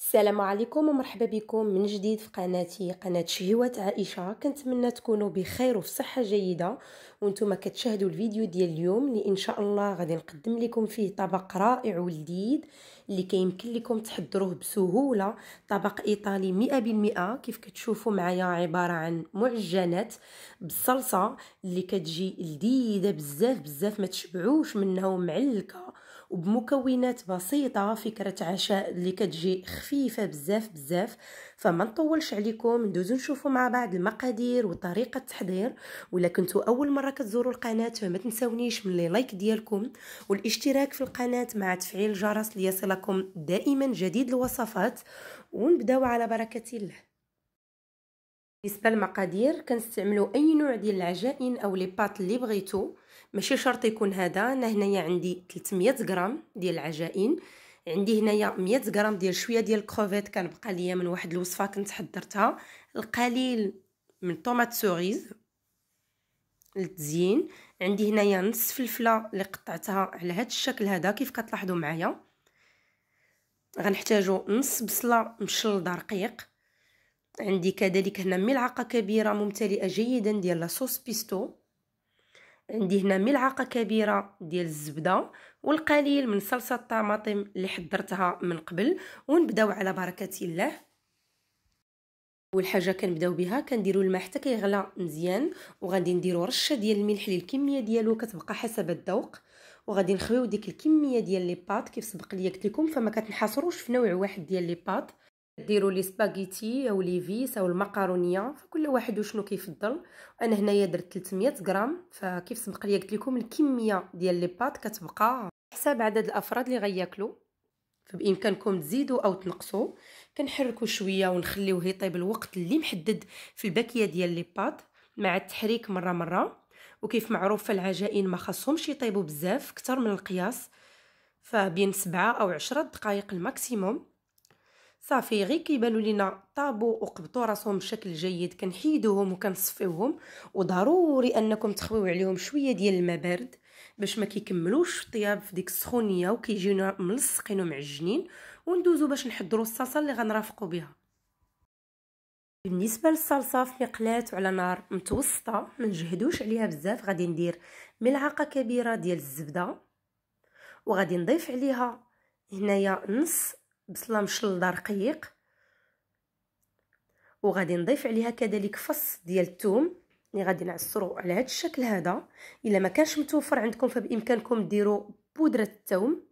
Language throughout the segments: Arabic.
السلام عليكم ومرحبا بكم من جديد في قناتي قناة شهوات عائشة. كنتمنى تكونوا بخير وفي صحة جيدة. وأنتم كتشاهدوا الفيديو ديال اليوم اللي إن شاء الله غادي نقدم لكم فيه طبق رائع ولذيذ اللي كيمكن لكم تحضروه بسهولة. طبق إيطالي 100% كيف كتشوفوا معايا عبارة عن معجنات بالصلصه اللي كتجي لذيذة بزاف بزاف ما تشبعوش منها ومعلكه وبمكونات بسيطة فكره عشاء اللي كتجي خفيفة بزاف بزاف. فما نطولش عليكم ندوزو نشوفوا مع بعض المقادير وطريقة التحضير. ولا كنتوا أول مرة كتزوروا القناة فما تنساونيش من لي لايك ديالكم. والاشتراك في القناة مع تفعيل الجرس ليصلكم دائما جديد الوصفات. ونبداو على بركة الله. بالنسبة للمقادير كنستعملوا أي نوع ديال العجائن أو لي بات اللي بغيتو. ماشي شرط يكون هذا. أنا هنايا عندي 300 غرام ديال العجائن. عندي هنايا 100 غرام ديال شوية ديال الكروفيت كان بقى ليا من واحد الوصفة كنت حضرتها. القليل من tomates cerises للتزيين عندي هنايا نص فلفلة اللي قطعتها على هذا الشكل هذا كيف كتلاحظوا معايا؟ غنحتاجو نص بصلة مشلضه رقيق عندي كذلك هنا ملعقة كبيرة ممتلئة جيدا ديال la sauce pesto. عندي هنا ملعقة كبيرة ديال الزبدة والقليل من صلصة الطماطم اللي حضرتها من قبل ونبداو على بركة الله. أول حاجة كنبداو بها كنديروا الماء حتى كيغلى مزيان وغادي نديروا رشة ديال الملح للكميه ديالو كتبقى حسب الذوق. وغادي نخويو ديك الكمية ديال لي باط كيف سبق لي قلت لكم فما كتنحصروش في نوع واحد ديال لي باط ديروا لي سباغيتي أو لي فيس أو المقارونية فكل واحد وشنو كيفضل أنا هنايا درت 300 غرام فكيف سبق لي قلت لكم الكمية ديال les pâtes كتبقى حسب عدد الأفراد اللي غياكلوا فبإمكانكم تزيدوا أو تنقصوا. كنحركوا شوية ونخليوه يطيب الوقت اللي محدد في ال paquet ديال les pâtes مع التحريك مرة مرة. وكيف معروف فالعجائن ما خاصهمش يطيبوا بزاف أكثر من القياس. فبين سبعة أو عشرة دقائق ال maximum. صافي غير كيبانوا لينا طابو وقبطوا راسهم بشكل جيد كنحيدوهم وكنصفيوهم. وضروري أنكم تخويو عليهم شوية ديال الماء بارد باش ما كيكملوش الطياب في ديك السخونية وكيجيونا ملصقين ومعجنين. وندوزو باش نحضروا الصلصة اللي غنرافقوا بها. بالنسبة للصلصة في مقلاه وعلى نار متوسطة ما نجهدوش عليها بزاف غادي ندير ملعقة كبيرة ديال الزبدة وغادي نضيف عليها هنايا نص بصلة مشلضه رقيق وغادي نضيف عليها كذلك فص ديال الثوم اللي غادي نعصرو على هذا الشكل هذا. إلا ما كانش متوفر عندكم فبإمكانكم ديروا بودرة الثوم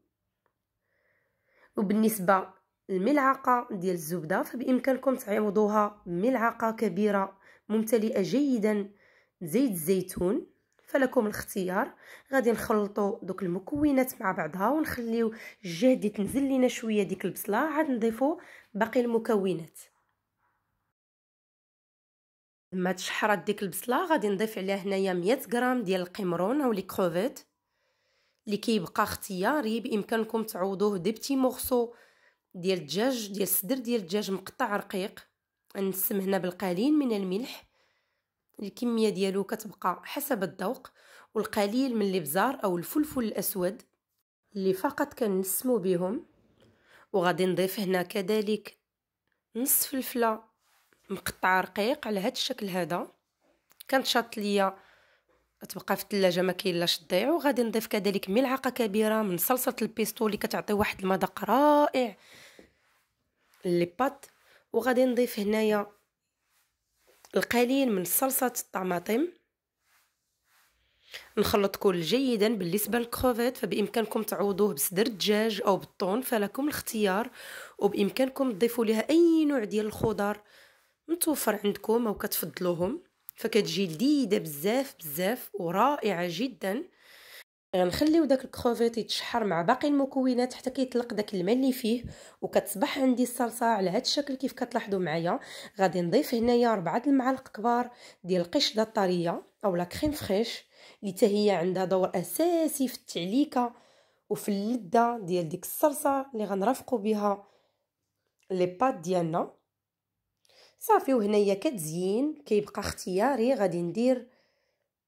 وبالنسبة الملعقه ديال الزبدة فبإمكانكم تعوضوها بملعقه كبيرة ممتلئة جيدا زيت الزيتون. فلكم الاختيار. غادي نخلطوا دوك المكونات مع بعضها ونخليو الجهد تنزل لينا شوية ديك البصلة. عاد نضيفوا باقي المكونات. لما تشحرات ديك البصلة غادي نضيف عليها هنايا 100 غرام ديال القمرون أو les crevettes. اللي كيبقى اختياري بإمكانكم تعوضوه des petits morceaux ديال الدجاج ديال الصدر ديال الدجاج مقطع رقيق. نسم هنا بالقليل من الملح. الكمية ديالو كتبقى حسب الذوق والقليل من الإبزار أو الفلفل الأسود اللي فقط كنسمو بهم وغادي نضيف هنا كذلك نص فلفله مقطعة رقيق على هذا الشكل هذا. كانت شاط ليا تبقى في الثلاجه ما كاين لاش تضيع وغادي نضيف كذلك ملعقة كبيرة من صلصة البيستو اللي كتعطي واحد المذاق رائع لي بات وغادي نضيف هنايا القليل من صلصة الطماطم. نخلط كل جيدا بالنسبة للكروفيت فبإمكانكم تعوضوه بصدر الدجاج أو بالطون فلكم الاختيار. وبإمكانكم تضيفوا لها أي نوع ديال الخضر متوفر عندكم أو كتفضلوهم. فكتجي لذيذة بزاف بزاف ورائعة جدا. غنخليو داك الكروفيت يتشحر مع باقي المكونات حتى كيطلق داك الماء اللي فيه وكتصبح عندي الصلصة على هذا الشكل كيف كتلاحظوا معايا. غادي نضيف هنايا ربعة المعالق كبار ديال القشده الطرية أو la crème fraîche اللي حتى هي عندها دور أساسي في التعليكة وفي اللذة ديال ديك الصلصة اللي غنرافقوا بها les pâtes ديالنا. صافي وهنايا كتزيين كيبقى اختياري غادي ندير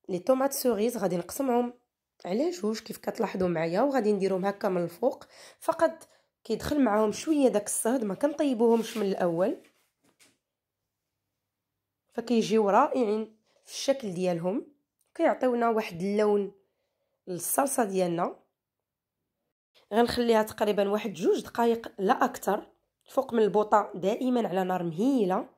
les tomates cerises غادي نقسمهم. على جوج كيف كتلاحظوا معايا وغادي نديرهم هكا من الفوق. فقط كيدخل معاهم شوية داك الصهد ما كنطيبوهمش من الأول. فكيجيو رائعين في الشكل ديالهم. كيعطيونا واحد اللون للصلصة ديالنا. غنخليها تقريبا واحد جوج دقائق لا أكثر. فوق من البوطة دائما على نار مهيلة.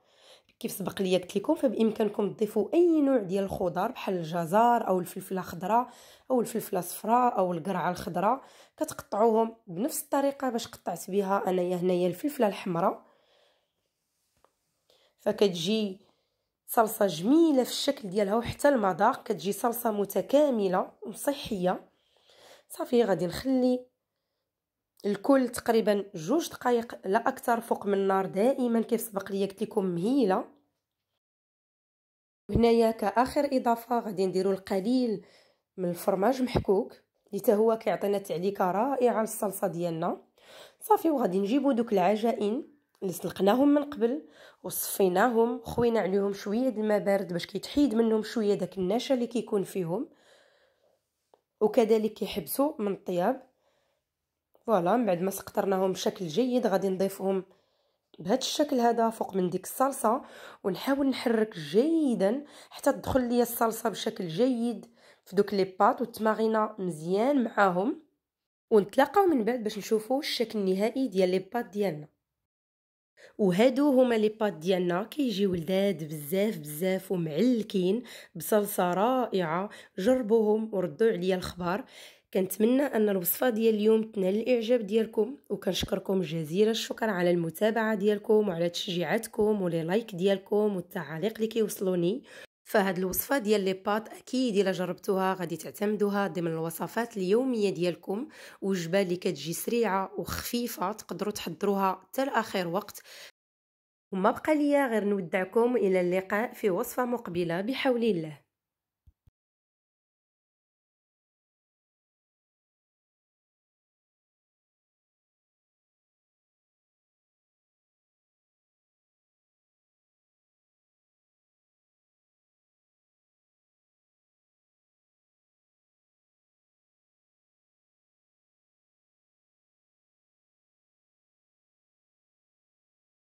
كيف سبق لي قلت لكم فبإمكانكم تضيفوا أي نوع ديال الخضار بحال الجزر أو الفلفلة الخضراء أو الفلفلة الصفراء أو القرعة الخضراء. كتقطعوهم بنفس الطريقة باش قطعت بها أنايا هنايا الفلفلة الحمراء. فكتجي صلصة جميلة في الشكل ديالها وحتى المذاق. كتجي صلصة متكاملة وصحية. صافي غادي نخلي الكل تقريبا جوج دقائق لا أكثر فوق من النار. دائما كيف سبق لي قلت لكم مهيلة. هنايا كآخر إضافة غادي نديرو القليل من الفرماج محكوك اللي هو كيعطينا تعليكه رائعة للصلصة ديالنا. صافي وغادي نجيبو دوك العجائن اللي سلقناهم من قبل وصفيناهم خوينا عليهم شوية د الماء بارد باش كيتحيد منهم شوية داك النشا اللي كيكون فيهم. وكذلك كيحبسوا من الطياب. voilà من بعد ما سقطرناهم بشكل جيد غادي نضيفهم بهذا الشكل هذا فوق من ديك الصلصة ونحاول نحرك جيدا حتى تدخل ليا الصلصة بشكل جيد في دوك les pâtes وتماغينا مزيان معاهم. ونتلاقاو من بعد باش نشوفوا الشكل النهائي ديال les pâtes ديالنا. وهادو هما les pâtes ديالنا كيجيو لذاذ بزاف بزاف ومعلكين بصلصة رائعة. جربوهم وردوا عليا الخبر كنتمنى أن الوصفة ديال اليوم تنال الإعجاب ديالكم وكنشكركم جزيل الشكر على المتابعة ديالكم وعلى تشجيعاتكم و les likes ديالكم والتعاليق اللي كيوصلوني. فهاد الوصفة ديال les pâtes أكيد إلا جربتوها غادي تعتمدوها ضمن الوصفات اليومية ديالكم وجبة اللي كتجي سريعة وخفيفة تقدروا تحضروها حتى لآخر وقت. وما بقى ليا غير نودعكم إلى اللقاء في وصفة مقبلة بحول الله.